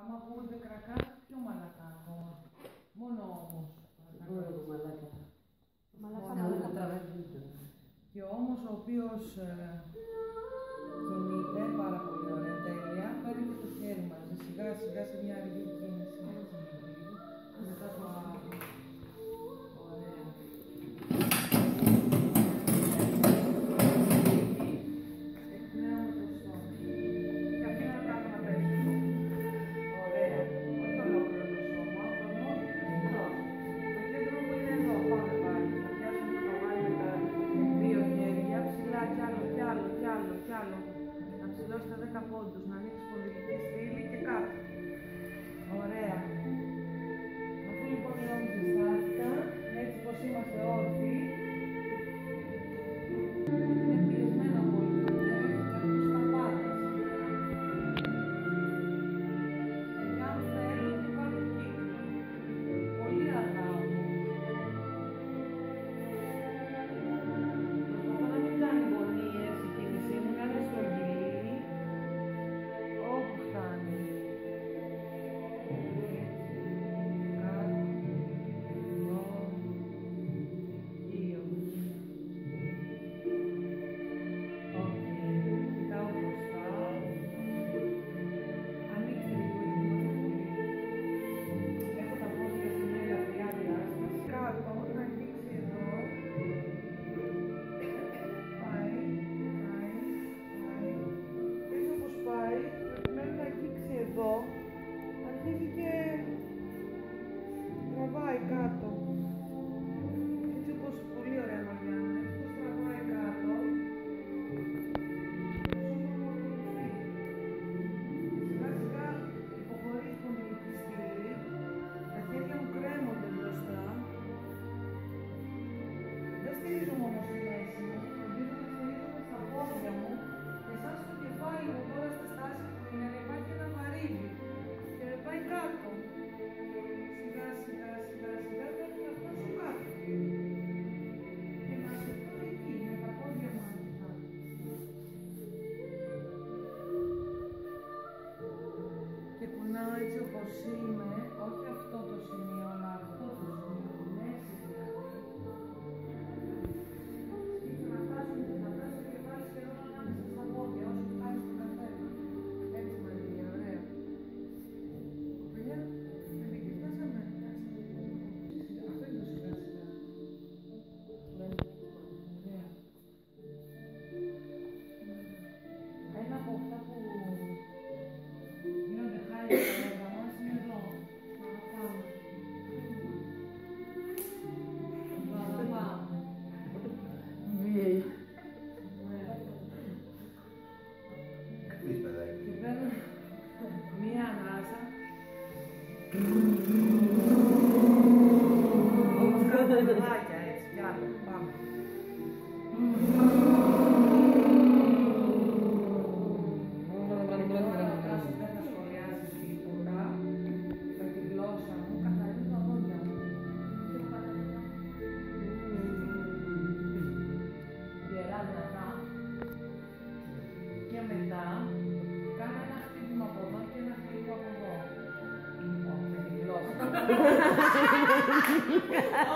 Άμα βγούμε κρακά, πιο μαλακά ακόμα. Μόνο όμως. Μόνο μαλακά. Μαλακά, μαλακά. Και όμως ο οποίος ε, κινείται πάρα πολύ ωραία τέλεια, παίρνει και το χέρι μαζί, σιγά σιγά σε μια αργή κίνηση. see.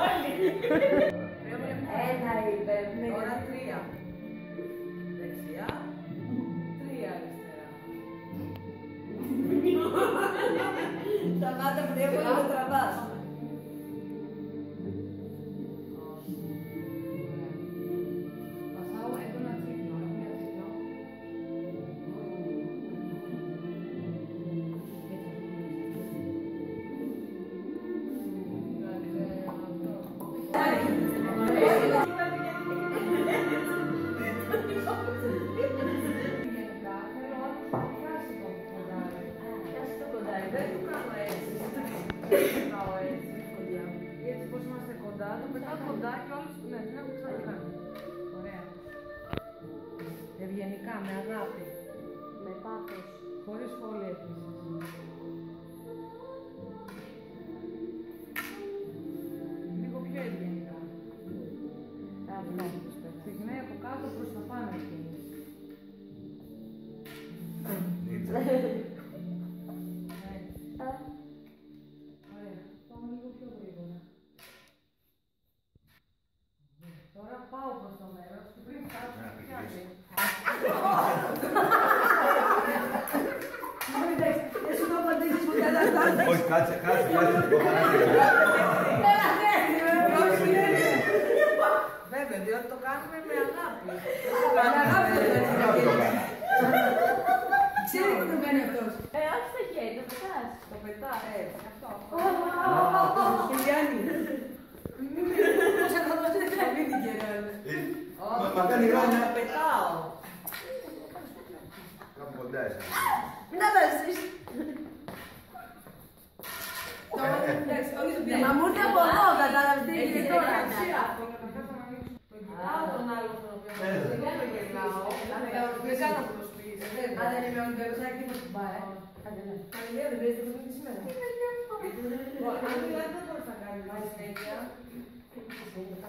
Όλοι. Ένα είπε. Ναι, 不说话。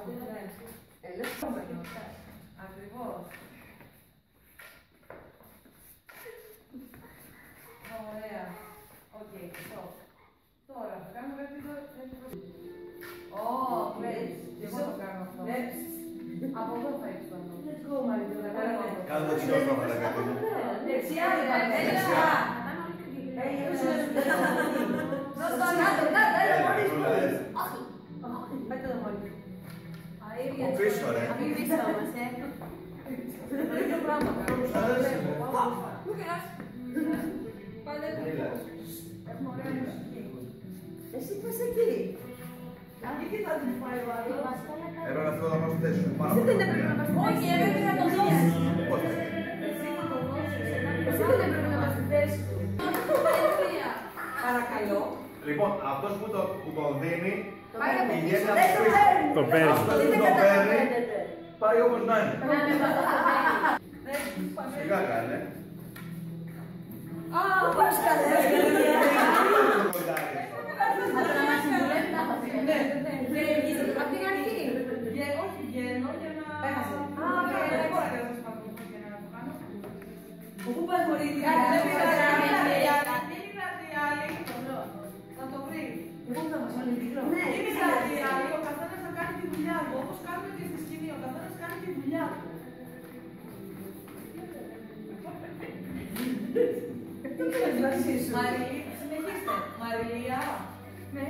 Έλα. Ακριβώς. Ωραία. Οκ, αυτό. Τώρα θα κάνουμε κάτι το... Ω, βλέπεις. Και εγώ το κάνω αυτό. Βλέπεις. Από εδώ θα έχεις το νου. Let's go, Μαρίτο, να κάνουμε. Κάνε το ξυλόφρονο, παρακαλώ. Δεξιά, λοιπόν, έλα. Δώσ' το κάτω, κάτω, έλα, πίσω, ρε. Μην πίσω όμως, ε. Το ίδιο πράγμα κάνουμε. Σ' αρέσει. Μου κεράς. Πάλι εδώ. Έλα. Έχουμε ωραία μουσική. Εσύ πας εκεί. Εκεί θα την πάει ο άλλος. Έπρεπε αυτό να πάω στη θέση σου. Πάνω. Εσύ δεν έπρεπε να πας στη θέση. Όχι, έπρεπε να το δώσεις. Πώς; Εσύ θα το δώσεις σε Εσύ κάποιον δεν έπρεπε να πας στη θέση του. Παρακαλώ. Λοιπόν, αυτός που το, που το δίνει, Πάει από πηγαίνει πίσω. από Δεν το πίσω. παίρνει. Το παίρνει. Αυτός Δεν που το παίρνει, καταλαβαίνετε. πάει όπως να είναι. Να με πας Σιγά κάνε. Α, πώς καλέ. Αλλά να μας συμβουλεύει τα θα πει. Ναι, ναι, ναι. Απ' την αρχή. Βγα- Όχι, βγαίνω για να... Έχασε. Α, ωραία, δεν ωραία. μπορώ να σας πω και να το κάνω. Πού πας μωρή, τι Κάτσε, κάνεις, δεν δεν πειράζει, πειράζει. μην πειράζει, Πού θα μας βάλει μικρό. Μην πειράζει η άλλη, ο καθένας θα κάνει τη δουλειά του, όπως κάνουμε και στη σκηνή, ο καθένας κάνει τη δουλειά του. Τι κάνεις μαζί σου; Μαριλή, συνεχίστε. Μαριλία. Ναι.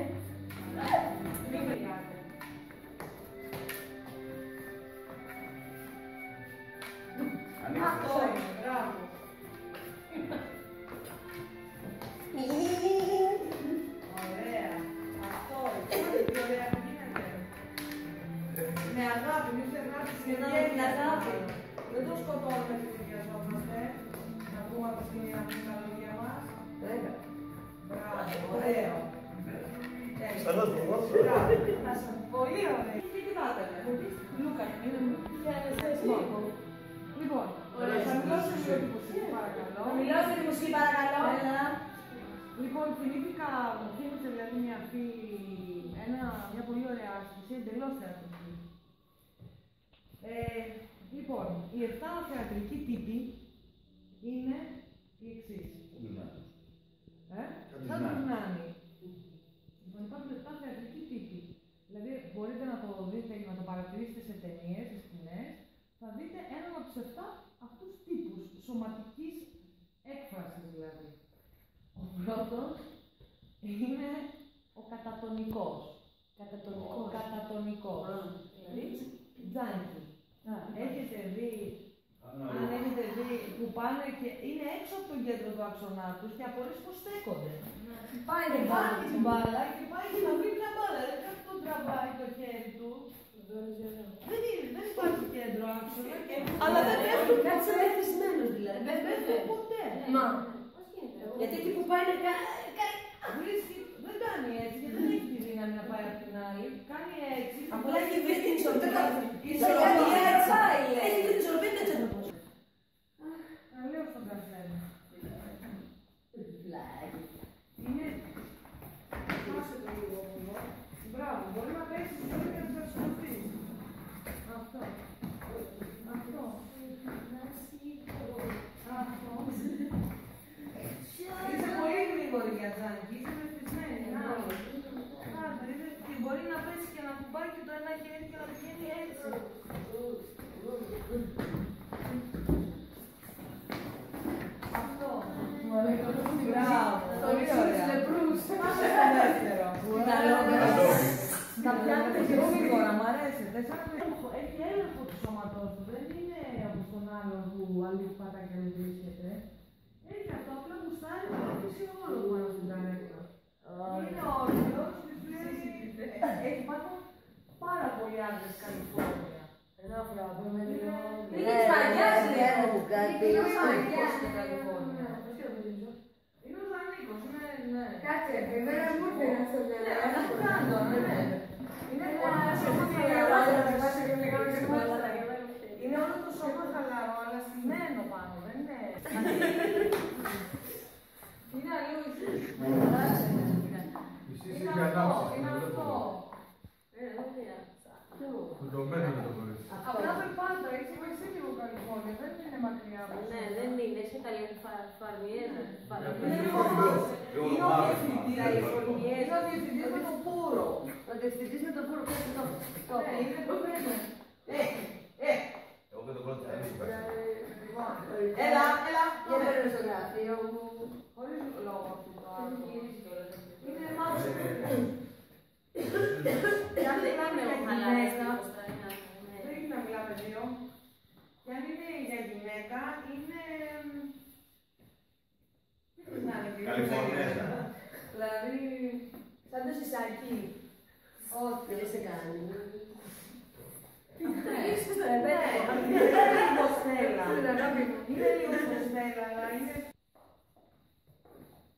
Θύμισε δηλαδή μια αυτή, ένα, μια πολύ ωραία άσκηση, εντελώς θεατρική. Ε, λοιπόν, οι 7 θεατρικοί τύποι είναι οι εξής. Ε; Κάτι Σαν γνάνει. τους γνάνει. Λοιπόν, υπάρχουν 7 θεατρικοί τύποι. Δηλαδή, μπορείτε να το δείτε και να το παρατηρήσετε σε ταινίες, σε σκηνές. Θα δείτε έναν από τους 7 αυτούς τύπους σωματικής έκφρασης δηλαδή. Ο πρώτος είναι ο κατατονικός. Κατατονικός. Ο κατατονικός. Τζάνκι. Έχετε δει, αν έχετε δει που πάνε και είναι έξω από το κέντρο του άξονά τους και απορείς πως στέκονται. Πάει Και δεν πάει πάει. την μπάλα και πάει και θα βρει μια μπάλα. Δεν κάνει τον τραβάει το χέρι του. Δεν είναι, δεν υπάρχει κέντρο άξονα. και- Αλλά δεν πέφτουν Κάτι σαν ποτέ. εθισμένος δηλαδή. Δεν πέφτουν ποτέ. Μα. Γιατί εκεί που πάει να κάνει. Βρίσκει, δεν κάνει έτσι γιατί δεν έχει τη δύναμη να πάει από την άλλη. Κάνει έτσι. Απλά έχει βρει την ισορροπία. Η Σε κάτι ισορροπία έτσι. πάει, λέει. Έχει βρει την ισορροπία και έτσι άνθρωπος. Να λέω στον μόνο που ένας συντάκτης. Είναι όρθιος, έχει πάνω πάρα πολλοί άντρες Καλιφόρνια. Ένα βράδυ με λίγο... Είναι σφαγιάζει λίγο που κάτι. Είναι σφαγιάζει ναι, Καλιφόρνια. Ναι, ναι, είναι ο Κάτσε, εμένα μου ήρθε να στο λέω. Ναι, αυτό ναι. Είναι. Είναι όλο το σώμα χαλαρό, αλλά σημαίνει. Ναι, εδώ. δεν είναι. Έχει Ιταλία φαρμιέζα. Είναι λίγο Είναι ο διευθυντής, είναι ο διευθυντής με το πουρο. Ο διευθυντής με το πουρο πέφτει το το Ναι, είναι το πέντε. Ε, ε, Εγώ και το πρώτο θα είμαι λοιπόν. Έλα, έλα, Για πέρα στο γραφείο μου. Χωρίς λόγο αυτό το άλλο. Είναι μάλλον. Δεν μιλάμε είμαι για χαλαρή γυναίκα. στην Δεν είναι να μιλάμε δύο. Και αν είναι για γυναίκα, είναι. Τι να είναι, κύριε. Καλιφορνέζα. Δηλαδή. Σαν το σισάκι. Όχι, δεν σε κάνει. Ναι, είναι λίγο στέλα. Είναι λίγο στέλα, αλλά είναι.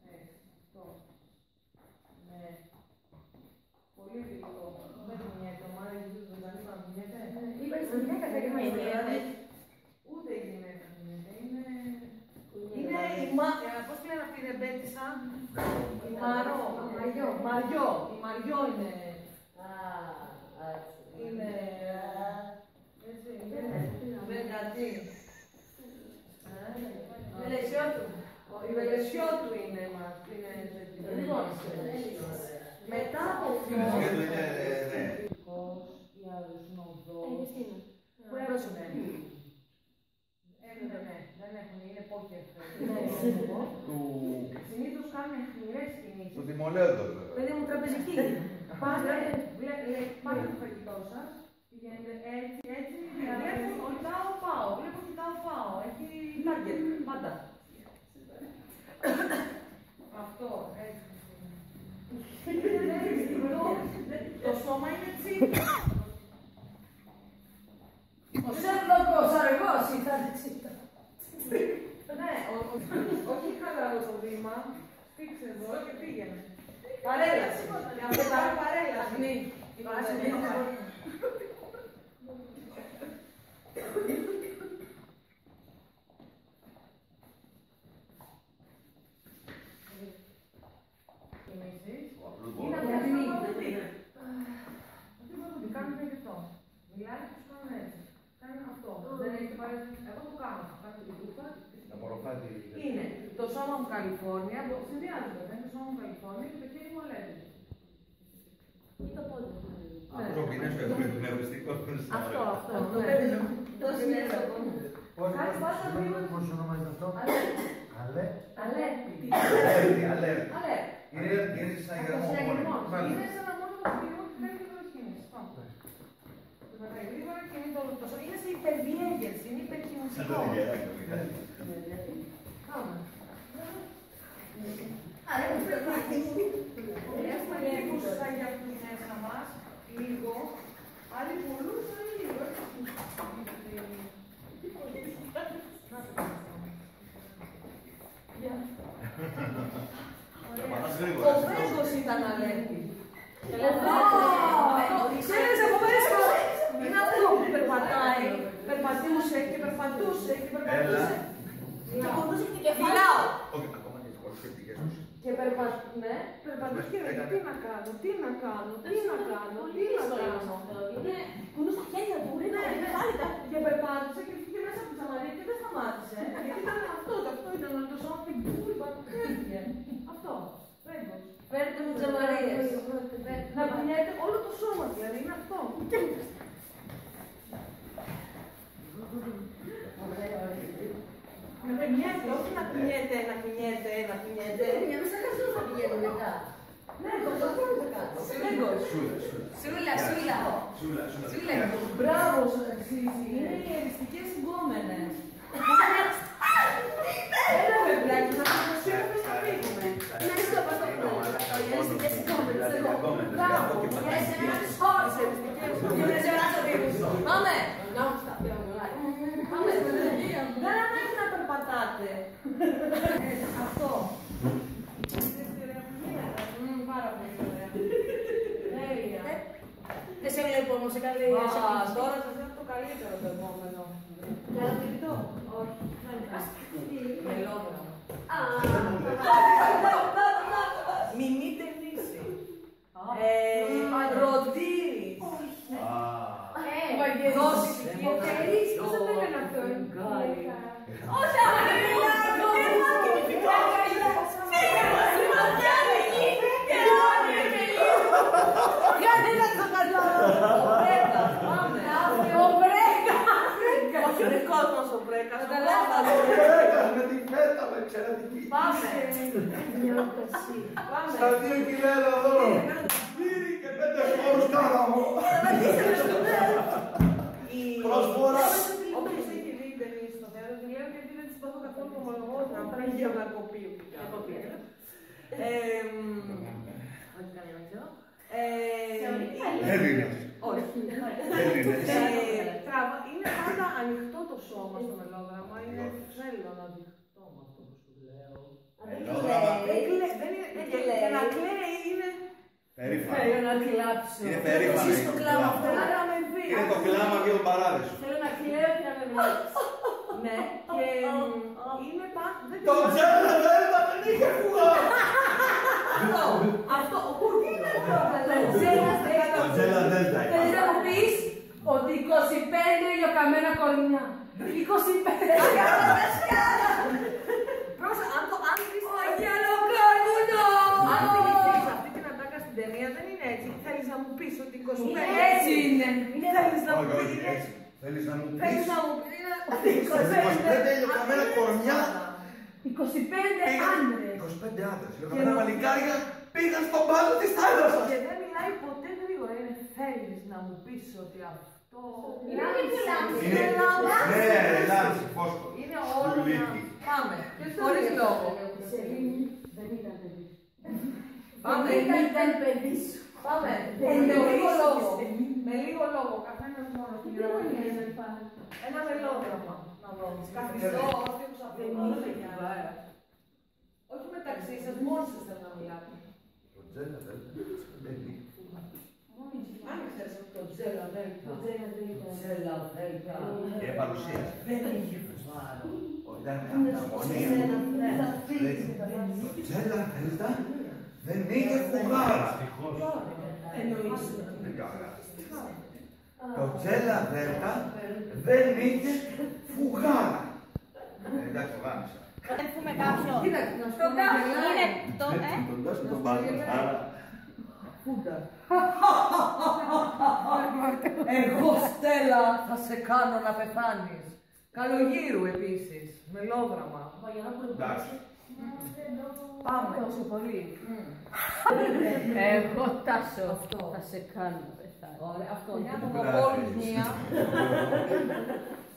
Ναι, αυτό. Ναι. Πολύ γλυκό. Δεν κουνιέται, ο Μάριος δεν κάνει να κουνιέται. Είπα στη γυναίκα δεν είναι δηλαδή. Ούτε η γυναίκα κουνιέται. Είναι. Είναι η μα... ε, Πώς λένε αυτή η ρεμπέτησα. Η Μαρό. Μαριό. Μαριό. Η Μαριό είναι. Α, έτσι. Είναι. Έτσι. Με κάτι. Μελεσιό του. Η βελεσιό του είναι μας. Είναι Λοιπόν, μετά από αυτό. Είναι σχέδιο, είναι, ε, ναι. Η αεροσυνοδό. Χριστίνα. Που έρωσουνε. Έχουν, ναι, δεν έχουν, είναι πόκερ. Του, Συνήθως κάνουν χμηρές κινήσεις. του τιμολέοντος βέβαια. Παιδί μου τραπεζική. Πάτε, βλέ- λέει, πάτε το φαγητό σας, πηγαίνετε έτσι, έτσι, βλέπω, κοιτάω, πάω, βλέπω, κοιτάω, πάω. Έχει target, πάντα. Αυτό, έτσι. Το σώμα είναι τσίπρα. Ο Σέρλοκος αργός ήταν έτσι. Ναι, ο- ο- όχι χαλαρό το βήμα, σφίξε εδώ και πήγαινε. Παρέλαση. Για αυτό τα παρέλαση. Ναι, η παρέλαση. Κινήσεις. Είναι αυτός Γιατί που δεν κάνουν είναι. ότι κάνουν και αυτό. Μιλάει και τους κάνουν έτσι. Κάνουν αυτό. Δεν έχει πάρει. Εγώ το κάνω. Κάτω την κούφα. Απορροφάτη. Είναι το σώμα μου Καλιφόρνια, που συνδυάζεται. Δεν είναι το σώμα μου Καλιφόρνια και το χέρι μου Αλέτη. Ή το πόδι. Ανθρωπινές και ευνευριστικός. Αυτό, αυτό. Το ναι. παιδί μου. Τόση μέρες ακόμα. Πώς Κάνει πάσα βήμα. πώς ονομάζεται αυτό; Αλέτη. Αλέ. Αλέτη. Αλέρτη, αλέρτη. Αλέτη. Είναι, είναι σαν γερμό Συναγερμό. μόνο. Είναι Μάλιστα. σαν να μόνο το συναγερμό και κάνει και το κίνηση. Αυτό. Το μετράει γρήγορα και είναι το όλο το σώμα. Είναι σε υπερδιέγερση, είναι Σαν υπερκινησικό. το διγεράκι, Μιχάλη. Πάμε. Έχουμε Έχουμε λίγους σαν για αυτούς μέσα μας, λίγο. Άλλοι πολλούς, άλλοι λίγο. Σταματάς Ο γρήγορα. Βέγκος ήταν αλέτη. Ω, Ξέρεις από μέσα, είναι αυτό που περπατάει, περπατούσε και περπατούσε και περπατούσε. Και πονούσε και το κεφάλι. Μιλάω. Όχι, ακόμα και τις πολιτικές τους. Και περπατούσε, ναι, περπατούσε και έλεγε, τι να κάνω, τι να κάνω, τι να κάνω, τι να κάνω. Κουνούσε τα χέρια του. Ναι, ναι, και περπάτησε και βγήκε μέσα από τη Σαμαρία και δεν σταμάτησε. Γιατί ήταν αυτό, αυτό ήταν όλο το σώμα και κούρπα, έφυγε. Αυτό, Βέγκος. Φέρτε μου τζαμαρίες. Να κουνιέται όλο το σώμα, δηλαδή είναι αυτό. Να κουνιέται, όχι να κουνιέται, να κουνιέται, να κουνιέται. Για μέσα κάτω θα πηγαίνω μετά. Ναι, το αυτό δεν το κάνω. Βέγκος. Σούλα, σούλα. Σούλα, σούλα. Σούλα, σούλα. Σούλα. Μπράβο, Σύση. Είναι οι εριστικές συγκόμενες. Έλα, παιδάκι, να το προσέχουμε να φύγουμε. Να είσαι το αυτό που λέω. Οι αριστικές συγκόμενες. Εγώ. Μπράβο, Για εσένα τις χώρες δεν ανάγκη να περπατάτε. Αυτό. Πάρα πολύ ωραία. Δεν σε βλέπω όμως σε καλή. Τώρα θα το καλύτερο το επόμενο. Καλά, όχι. Ε, Έλληνες. Όχι. Έλληνες. Ε, τραβα- Είναι πάντα ανοιχτό το σώμα στο μελόδραμα. Είναι θέλω να ανοιχτό με αυτό που σου λέω. Μελόδραμα. Δεν κλαίει, δεν είναι. Δεν και- κλαίει. Και να κλαίει είναι. Περήφανο. Θέλω να κλάψω. Είναι περήφανο. Εσείς το κλάμα αυτό. Θέλω να με δει. Είναι το κλάμα και ο παράδεισος. Θέλω να κλαίω και να με βλέπεις. Ναι, και μ, είναι πάντα. δεν Το ξέρω. τζέλα δέλτα δεν είχε φουγά. Αυτό, αυτό, ο Κούρκουλος. Το τζέλα δέλτα. Θέλεις να μου πεις ότι 25 ηλιοκαμένα κορμιά. 25. Πρόσεχε, αν το αν δεις Όχι άλλο καρμουνό. Αν θυμηθείς αυτή την ατάκα στην ταινία δεν είναι έτσι. Θέλεις να μου πεις ότι 25 Έτσι είναι. Θέλεις να μου Όχι, όχι, πεις. έτσι. Θέλεις να μου Θέλεις πεις. να μου πεις. Στις 25 ηλιοκαμένα κορμιά 25 πήγαν άντρες. 25 άντρες. Ηλιοκαμένα παλικάρια πήγαν στον πάτο της θάλασσας. Και δεν μιλάει ποτέ γρήγορα. Είναι θέλεις να μου πεις ότι αυτό. Είναι και λάμψη. Είναι, ναι, λάμψη, φόσκο. Είναι όλα. Σκουλίκι. Πάμε. Χωρίς λόγο. Σελήνη δεν ήταν παιδί. Πάμε. Δεν ήταν παιδί σου. Πάμε. Δεν Με είναι λίγο ορίστος. λόγο. Με λίγο λόγο. Καθένας μόνος στην Δεν μπορεί γραμμή. να υπάρχει. Ένα μελόδραμα. Να δω. Καθιστό, όχι όπως αυτό. Όχι μεταξύ σας, μόνοι σας θέλω να μιλάτε. Το τζέλα δέλτα δεν είχε φουγά. Αν ξέρεις αυτό το τζέλα δέλτα. Τζέλα δεν ήταν. Τζέλα δέλτα. Και παρουσίαση. Δεν είχε φουβάρο. Όταν Είναι αγωνία. Θα φύγει. Το τζέλα δέλτα δεν είχε φουγάρα. Εννοείς. Δεν καλά. Το τζέλα δέλτα δεν είχε φουγάρα. Ε, Εντάξει, το γάμισα. Έχουμε κάποιον. Κοίταξε να σου πω. Είναι το, ε, Τον δώσω τον πάνω. Άρα, Φούντα. Εγώ Στέλλα θα σε κάνω να πεθάνεις. Καλογύρου επίσης. Μελόδραμα. εντάξει. Πάμε. Τόσο πολύ. Εγώ τάσο. Αυτό. Θα σε κάνω να πεθάνω. Ωραία, αυτό. Για να το Μπράβο. από όλους μία.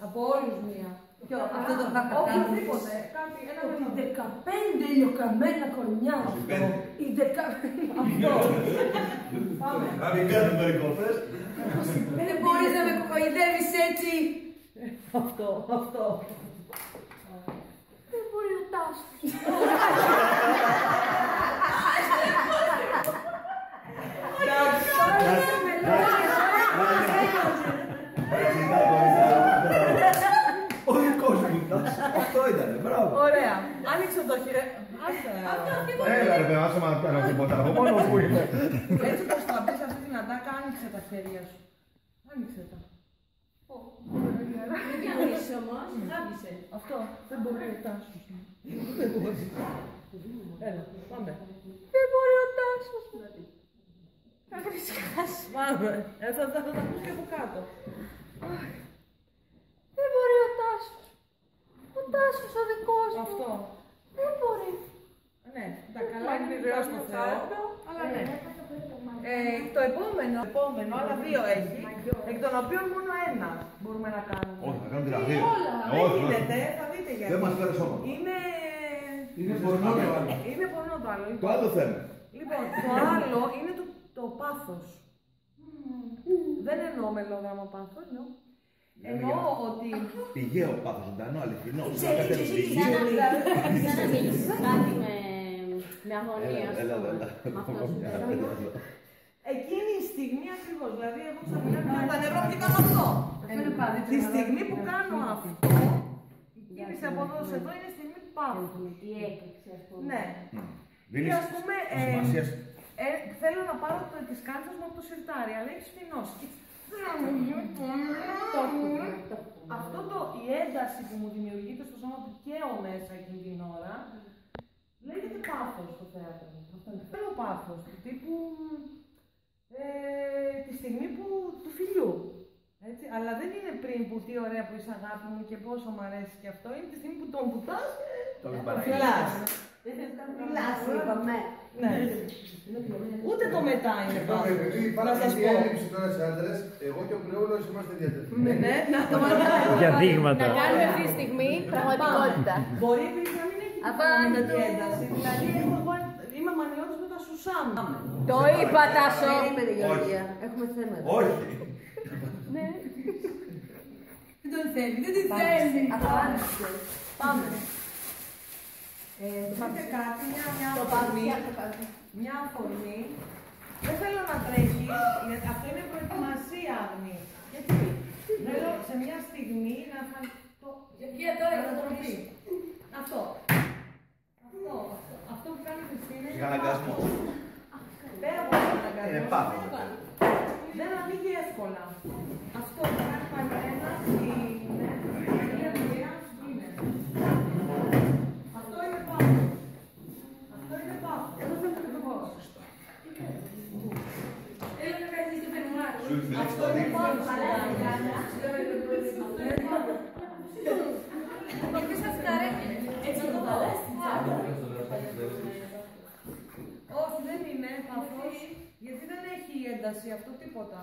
Από όλους μία. Ποιο, αυτό το θα Οπουδήποτε. Κάτι, ένα Ότι μελόδραμα. 15 ηλιοκαμένα κορμιά. Πέντε. Οι 15. Αυτό. Πάμε. Να μην κάνουμε περικοπές. Δεν μπορείς να με κοκοϊδεύεις έτσι. Αυτό, αυτό. Δεν μπορεί να τάσει. Άνοιξε το χειρέ. Άσε. Έλα ρε παιδιά, άσε με να κάνω τίποτα. Από μόνος μου είμαι. Έτσι πως θα πεις αυτή την ατάκα, άνοιξε τα χέρια σου. Άνοιξε τα. Δεν μπορείς όμως. Άφησε. Αυτό δεν μπορεί ο Τάσος. Δεν μπορεί. Έλα, πάμε. Δεν μπορεί ο Τάσος. Θα βρισκάσει. Πάμε. Ε, θα θα θα τα πεις και από κάτω. Δεν μπορεί ο Τάσος. Ο Τάσος ο δικός μου. Αυτό. Δεν μπορεί. Ναι, τα καλά είναι βεβαίως στο Θεό, αλλά ναι. Ε, το επόμενο, επόμενο, άλλα δύο έχει, εκ των οποίων μόνο ένα μπορούμε να κάνουμε. Όχι, θα κάνω δηλαδή. Δεν γίνεται, θα δείτε γιατί. Δεν μας φέρει σώμα. Είναι... Είναι πορνό το άλλο. Είναι πορνό το άλλο. Το Λοιπόν, άλλο θέμα. λοιπόν το άλλο είναι το, το πάθος. Δεν εννοώ μελόδραμα πάθος, εννοώ. Εννοώ ότι... Πηγαίο πάθος, ζωντανό, αληθινό. Ξέρει, Κάτι ξέρει, πηγαίο. Σαν να μείνεις κάτι με, με αγωνία. Έλα, ας έλα, πούμε. έλα. Με αυτό σου λέω. Εκείνη η στιγμή ακριβώς. Δηλαδή, εγώ ξαφνικά κάνω τα νεύρα μου και κάνω αυτό. Αυτό είναι πάθος. Τη στιγμή που κάνω αυτό, η κίνηση από εδώ σε εδώ είναι η στιγμή του πάθους. Η έκρηξη, ας πούμε. Ναι. Δίνεις Και ας πούμε, ε, σημασία Ε, θέλω να πάρω το, τις κάρτες μου από το σιρτάρι, αλλά έχει σφινώσει. Αυτό το, η ένταση που μου δημιουργείται στο σώμα που καίω μέσα εκείνη την ώρα, λέγεται πάθος στο θέατρο. Αυτό είναι θέλω πάθος, του τύπου ε, τη στιγμή που, του φιλιού. Έτσι, αλλά δεν είναι πριν που τι ωραία που είσαι αγάπη μου και πόσο μου αρέσει και αυτό, είναι τη στιγμή που τον βουτάς και Τον ε, παραγγέλνεις. φυλάς. Μιλάς, είπαμε. Ναι. Ούτε το μετά είναι Λοιπόν, πάθος. επειδή Να υπάρχει σας αυτή η πω. έλλειψη τώρα σε άντρες, εγώ και ο Κρεόλος είμαστε διατεθειμένοι. Ναι, να το μάθω. Για δείγματα. Να κάνουμε αυτή τη στιγμή πραγματικότητα. Μπορεί επίσης να μην έχει Απάντα την το. ένταση. Δηλαδή, έχω εγώ, είμαι μανιώτης με τα σουσάμ. Το είπα, Τάσο. Περίμενε, Γεωργία. Έχουμε θέματα. Όχι. Δεν τον θέλει, δεν την θέλει. Απάντησε. Πάμε. Ε, Πάτε κάτι, μια, μια αφορμή, μια αφορμή. Δεν θέλω να τρέχει, γιατί αυτό είναι προετοιμασία αγνή. Γιατί θέλω σε μια στιγμή να θα το... Για τώρα, να θα το το πεις. Αυτό. Αυτό, αυτό, αυτό που κάνει η Χριστίνα είναι Σιγαναγκασμό. Πέρα από τον αναγκασμό. Είναι πάθος. Δεν ανοίγει εύκολα. Αυτό που κάνει παρένα είναι. είναι. Αυτό είναι πάθος. Αυτό είναι πάθος. Εγώ δεν το πω. Έλα να κάνεις και φερμάρι. Σου ήρθε η Αυτό λέξη είναι στο πάθος. Ποιος θα τις καρέκλες. Έτσι το βάλες. Όχι, δεν είναι πάθος. Γιατί δεν έχει ένταση αυτό τίποτα.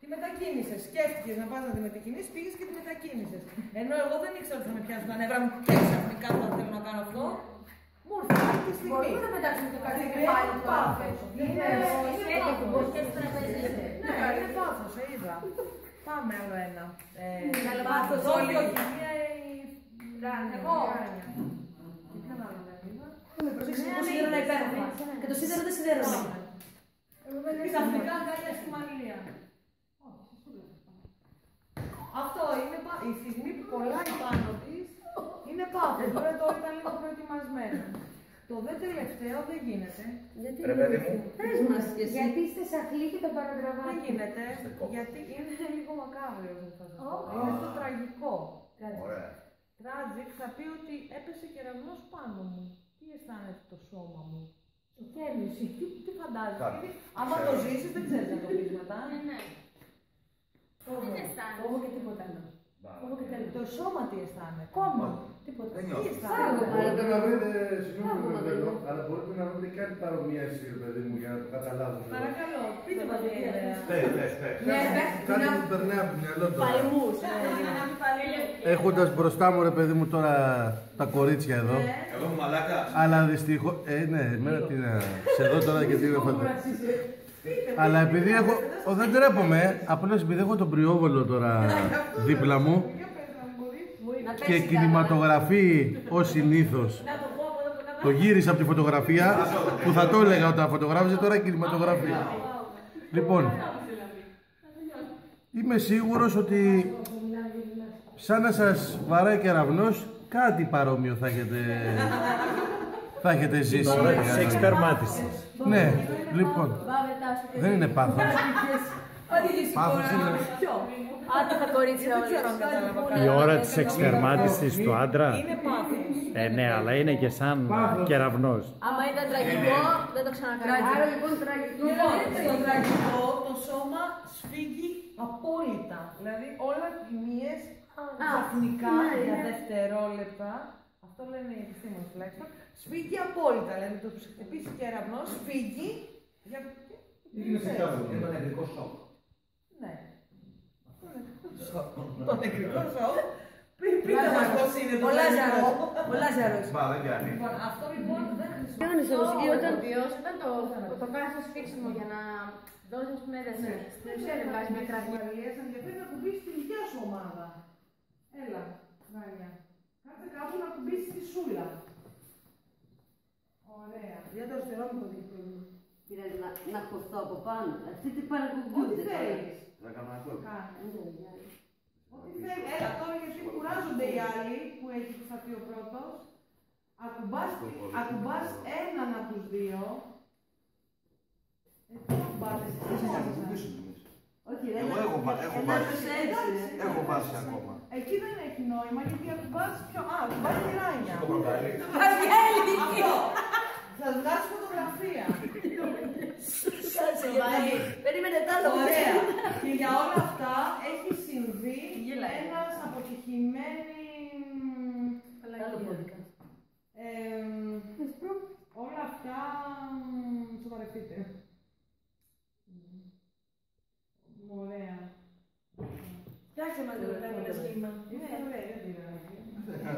Τη μετακίνησες. Σκέφτηκες να πας να τη μετακινήσεις, πήγες και τη μετακίνησες. Ενώ εγώ δεν ήξερα ότι θα με πιάσουν τα νεύρα μου και ξαφνικά θα θέλω να κάνω αυτό. Μου ήρθε αυτή τη στιγμή. Μπορούμε να πετάξουμε το κάτι Είναι κεφάλι του πάθος. άνθρωπου. Είναι Είναι πάθος. και τραπέζες. Ναι, είναι πάθος, σε είδα. Πάμε άλλο ένα. Ε, Αλλά πάθος όχι, όλοι. όχι, μία η... Ράνια. Εγώ. Τι κάνω άλλο δεν είδα. Προσέξτε, εγώ σιδέρωνα υπέροχα. Και το σίδερο δεν σιδέρωνα. Ξαφνικά αγκάλια στη Μαριλία. Αυτό είναι πα- η στιγμή που κολλάει πάνω τη είναι πάθος. Βέβαια τώρα ήταν λίγο προετοιμασμένο. Το δε τελευταίο δεν γίνεται. Γιατί Ρε παιδί μου. Πες μας και εσύ. Γιατί είστε σαχλή και το Δεν παρατραβάτε. γίνεται Στεκό. γιατί είναι λίγο μακάβριος θα σας πω. Α. Είναι το τραγικό. Ωραία. Τράτζικ θα πει ότι έπεσε κεραυνός πάνω μου. Τι αισθάνεται το σώμα μου; Γέμιση. Τι, τι φαντάζεσαι. Κάτι. Γιατί άμα το ζήσεις δεν ξέρεις να το πεις μετά. Ναι. Φόβο. Φόβο και τίποτα άλλο. Φόβο και τέλος. Το σώμα τι αισθάνεται. Κόμμα. Τίποτα. Δεν Τι νιώθω. αισθάνεται. Μπορείτε να βρείτε, συγγνώμη Φάγω, που παιδί μπαίνω, μου. αλλά μπορείτε να βρείτε κάτι παρομοίαση, ρε παιδί μου, για να το καταλάβουμε. Παρακαλώ, πείτε μας τι ιδέα. Πες, πες, πες. Ναι, Κάτι που περνάει από το μυαλό τώρα. Παλμούς. Έχοντας μπροστά μου, ρε παιδί μου, τώρα τα κορίτσια εδώ. Εγώ είμαι μαλάκα. Αλλά δυστυχώς. Ε, ναι, εμένα τι να. Σε δω τώρα και τι να φαντάζομαι. Αλλά επειδή έχω. Ο, δεν τρέπομαι, απλώς επειδή έχω τον πριόβολο τώρα δίπλα μου και κινηματογραφεί ως συνήθως. Το γύρισα από τη φωτογραφία που θα το έλεγα όταν φωτογράφησε τώρα κινηματογραφεί. Λοιπόν, είμαι σίγουρος ότι σαν να σας βαράει κεραυνός κάτι παρόμοιο θα έχετε, θα έχετε ζήσει. Σε εξπερμάτιση. Ναι, λοιπόν, δεν είναι πάθος. Πάθος είναι. Άντε τα κορίτσια Δεν ξέρω αν κατάλαβα όλα. καλά. Η ώρα της εξπερμάτισης του άντρα. Είναι πάθος. Ε, ναι, αλλά είναι και σαν κεραυνός. Άμα ήταν τραγικό, δεν το ξανακάνω. Άρα λοιπόν τραγικό. Λοιπόν, στο τραγικό το σώμα σφίγγει απόλυτα. Δηλαδή όλα οι μύες ξαφνικά ναι, για ναι. δευτερόλεπτα, αυτό λένε οι επιστήμονες τουλάχιστον, σφίγγει απόλυτα. Δηλαδή το χτυπήσει κεραυνό, σφίγγει για... Είναι σε κάπου. Είναι το νευρικό σοκ. Ναι. Το νεκρικό σοκ. Πριν πείτε μας πώς είναι το Πολλά νεκρικό. ζαρό. Πολλά ζαρό. Μπα, δεν πιάνει. Λοιπόν, αυτό λοιπόν δεν Κάνεις χρησιμοποιείται. όμως, ή όταν- όταν το, το, το κάνεις ως φίξιμο για να δώσεις ας πούμε ένταση, στην ουσία δεν βάζει μια κραγιά. Μαριές, ενδιαφέρει να κουμπίσεις τη δικιά σου ομάδα. Έλα, Βάνια. Κάτσε κάπου να κουμπίσεις τη σούλα. Ωραία. Για το αριστερό μου το δείχνει. Πήρε να, να χωθώ από πάνω. Αυτοί τι Ό,τι παρακολουθούνται τώρα. θέλεις. Θα κάνω αυτό. Κάνε. Ναι, ναι. Ό,τι θέλεις. Έλα τώρα γιατί κουράζονται οι άλλοι που έχει σταθεί ο πρώτος. Ακουμπάς, ακουμπάς έναν από τους δύο. Ε, τι ακουμπάτε εσείς, Όχι, εσείς, θα εσείς. κουμπίσουν εμείς. Όχι, ρε. Εγώ ένα- έχω βα- έχω ένα βάσει. προς έξι, Εντάξει. ρε. Έχω βάσει ακόμα. Εκεί δεν έχει νόημα γιατί ακουμπάς πιο... Α, ακουμπάς τυράνια. Το προκαλεί. Αυτό. Θα βγάλεις φωτογραφία. Κάτσε, γιατί Περίμενε τ' άλλο. Ωραία. Και για όλα αυτά έχει συμβεί Γελάει. ένας αποτυχημένης... Άλλο κώδικα. εμ, όλα αυτά μ, σοβαρευτείτε. Μ, Ωραία. Φτιάξε μας το πράγμα ένα σχήμα. Είναι ωραία, δεν πειράζει. Θα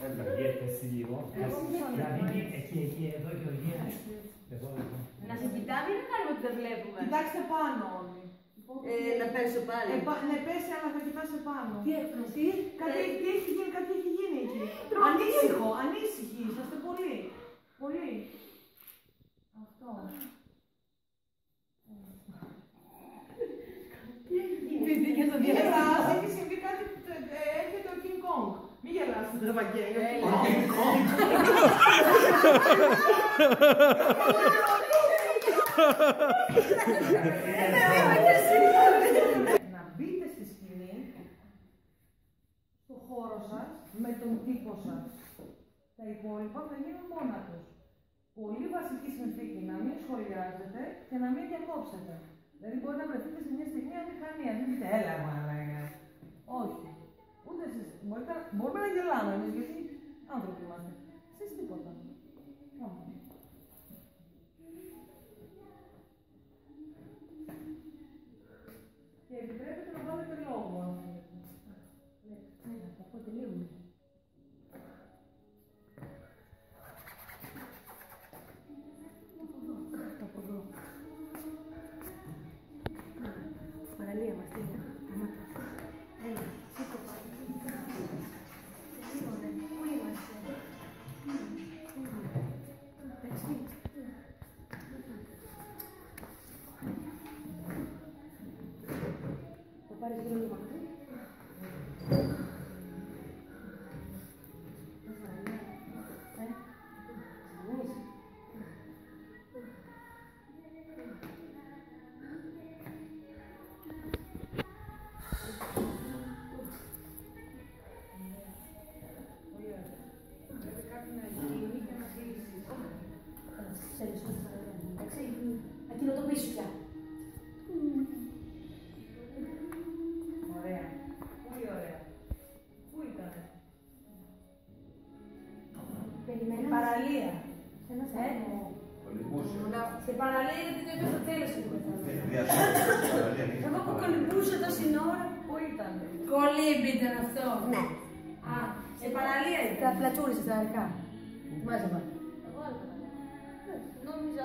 μείνουμε. Έλα. Βγαίνετε εσύ λίγο. Εγώ μισό λεπτό. Δηλαδή εκεί, εκεί, εδώ και εκεί. Εδώ, εδώ. Να σε κοιτάμε ή να κάνουμε ότι δεν βλέπουμε. Κοιτάξτε πάνω όλοι. Ε, να πέσω πάλι. Ε, πα- ναι, πέσει, αλλά θα κοιτάσαι πάνω. Τι έκφραση. Κάτι, τι έχει γίνει, κάτι έχει γίνει εκεί. Ανήσυχο, ανήσυχοι, είσαστε πολύ. Πολύ. Αυτό. Μην γελάς, έχει συμβεί κάτι, ε, ε, έρχεται ο King Kong. Μην γελάς, δεν Ευαγγέλιο. Να μπείτε στη σκηνή, στο χώρο σας, με τον τύπο σας. Τα υπόλοιπα θα γίνουν μόνα τους. Πολύ βασική συνθήκη να μην σχολιάζετε και να μην διακόψετε. Δηλαδή μπορεί να βρεθείτε σε μια στιγμή αμηχανία. Δεν πείτε, έλα μαλάκα. Όχι. Ούτε εσείς. Μπορείτε, μπορούμε να γελάμε εμείς, γιατί άνθρωποι είμαστε. Εσείς τίποτα.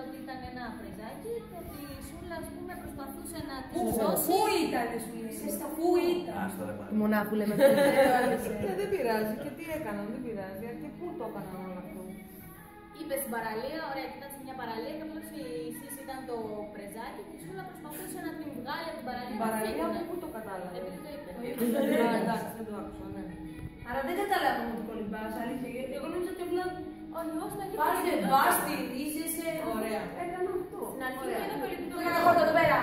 Ότι ήταν ένα πρεζάκι και ότι η Σούλα, ας πούμε, προσπαθούσε να τη σώσει. Πού ήταν, σου λέει. Πού ήταν; Άστα ρε μάνα. Μονάχου λέμε. Ε, δεν πειράζει. Και τι έκαναν, δεν πειράζει. Και πού το έκαναν όλο αυτό; Είπε στην παραλία, ωραία, κοιτάξτε μια παραλία και απλώ εσεί ήταν το πρεζάκι και η Σούλα προσπαθούσε να την βγάλει από την παραλία. Την να παραλία φύγουνε. πού το κατάλαβες; Επειδή το είπε. Α, εντάξει, δεν το άκουσα, ναι. Άρα δεν καταλάβαμε ότι κολυμπάς, αλήθεια. γιατί Εγώ νόμιζα ότι απλά Όχι, εγώ στην αρχή Πάστε, δεν βάστη, είσαι σε... Ωραία. Έκανα αυτό. Στην αρχή δεν είναι κολυμπητό. Έκανα εγώ εδώ πέρα.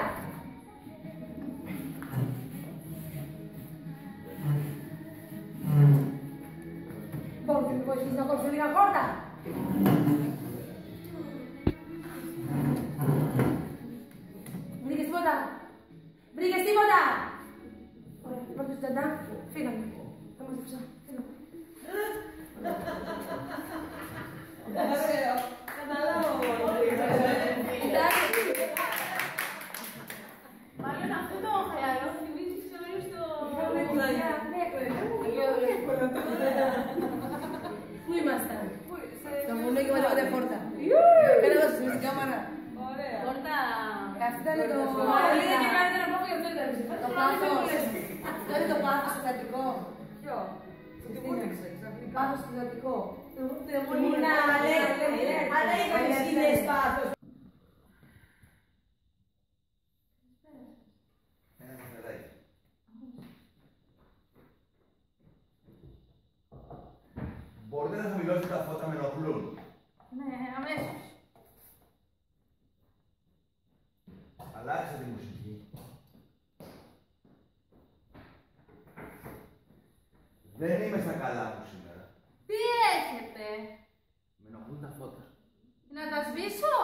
Μπορείς να βοηθήσεις να κόψω λίγα κόρτα. Βρήκες τίποτα. Βρήκες τίποτα. Ωραία, πάρτε το τσαντά. Φύγαμε. Θα μας διψά. Φύγαμε. Ωραίο. Καταλάβω. Εντάξει. Μάλλον αυτό το χαλαρό θυμίζει στο όλο στο. Πού ήμασταν. Σε- Στο βουνό και μετά πόρτα. Πέρα εδώ στην κάμαρα. Ωραία. Πόρτα. Αυτό είναι το... Παραλία και κάτι να πω και αυτό ήταν. Το πάθος. Αυτό είναι το πάθος το θεατρικό. Ποιο. Τι μου έδειξε, ξαφνικά πάθος στο Αττικό. Ήμουνα, αλλά είχα τις σκηνές πάθος. Μπορείτε να χαμηλώσετε τα φώτα με ροπλούν. Ναι, αμέσως. Αλλάξτε τη μουσική. Δεν είμαι στα καλά Να τα σβήσω;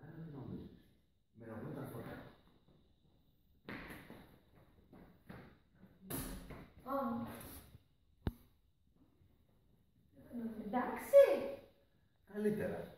Κάνε νόμιζες. Με Καλύτερα.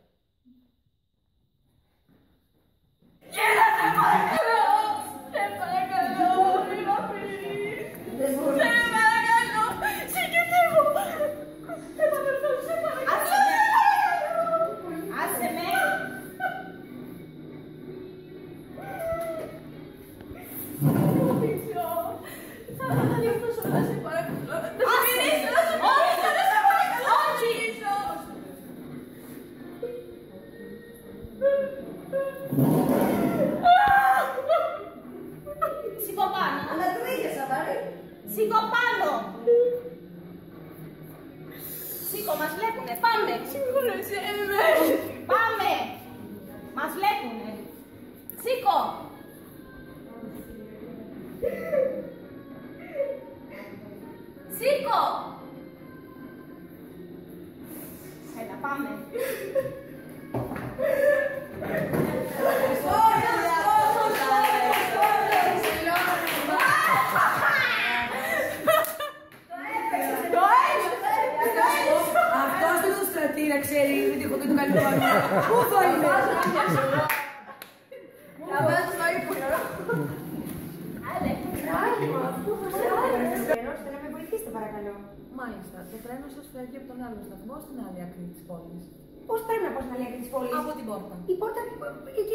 ένα σας φεύγει από τον άλλο σταθμό στην άλλη άκρη της πόλης. Πώς πρέπει να πάω στην άλλη άκρη της πόλης, Από την πόρτα. Η πόρτα.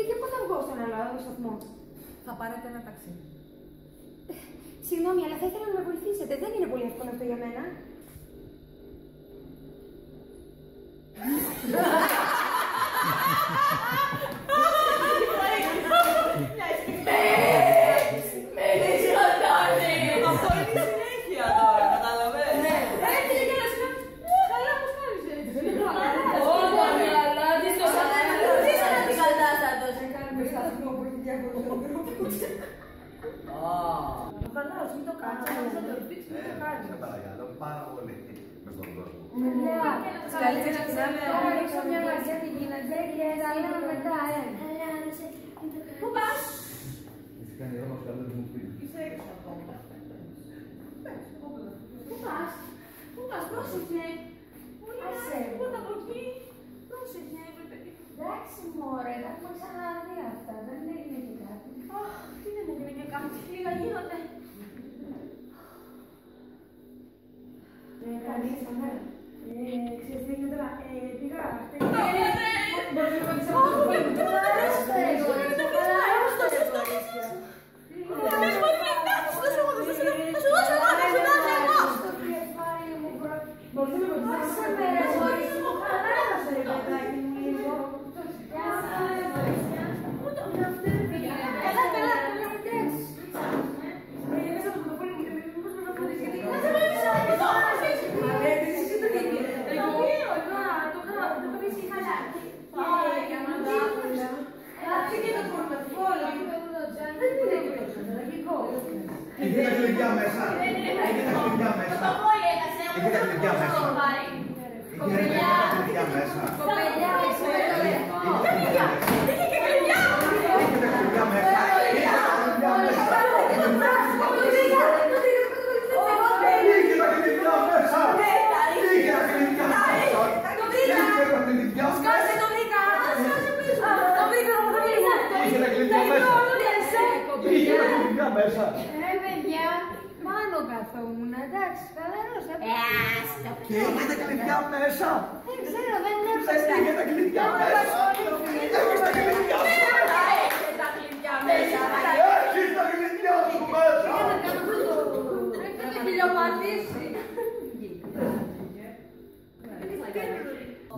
Και πώς θα βγω στον άλλο σταθμό; Θα πάρετε ένα ταξί. Συγγνώμη, αλλά θα ήθελα να με βοηθήσετε. Δεν είναι πολύ εύκολο αυτό για μένα. Gracias. ήμουν, εντάξει, ε, ε, Και είχε τα κλειδιά μέσα. Δεν ξέρω, δεν έπαιξα. Δεν είχε ναι, ναι, ναι. τα κλειδιά μέσα. Έχεις τα κλειδιά σου. Έχεις τα κλειδιά μέσα. Έχεις τα κλειδιά σου μέσα. Έχει τα κυλιοπατήσει.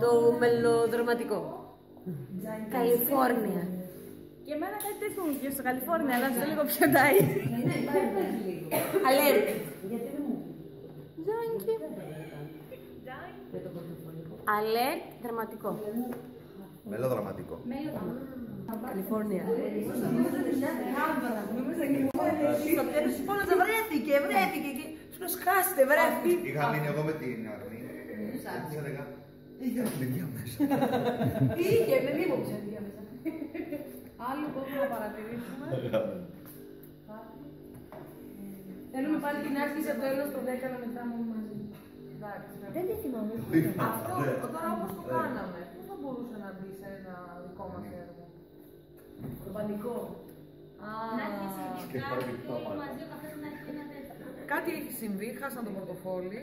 Το μελοδροματικό. Καλιφόρνια. Και εμένα κάτι τέτοιο μου στο Καλιφόρνια, αλλά στο λίγο πιο τάι. Αλέρτη. Γιατί δεν μου Ζάνκι. Αλέρτ, δραματικό. Μελοδραματικό. Καλιφόρνια. Στο τέλος της πόλας βρέθηκε, βρέθηκε και σκάστε, βρέθηκε. Είχα μείνει εγώ με την Αρμή. Είχε ψυχία μέσα. Είχε, δεν είχε ψυχία μέσα. Άλλο που να παρατηρήσουμε. Θέλουμε πάλι την άσκηση από το έλος το 10 να μετράμε όλοι μαζί. Εντάξει, Δεν τη θυμάμαι. Αυτό τώρα όπως το κάναμε, πού θα μπορούσε να μπει σε ένα δικό μας έργο; Το πανικό. Α, Να έχει κάτι όλοι μαζί ο καθένας να έχει ένα τέτοιο. Κάτι έχει συμβεί, χάσαν το πορτοφόλι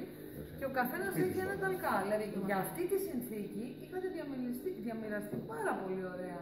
και ο καθένας έχει ένα ταλκά. Δηλαδή για αυτή τη συνθήκη είχατε διαμοιραστεί, διαμοιραστεί πάρα πολύ ωραία.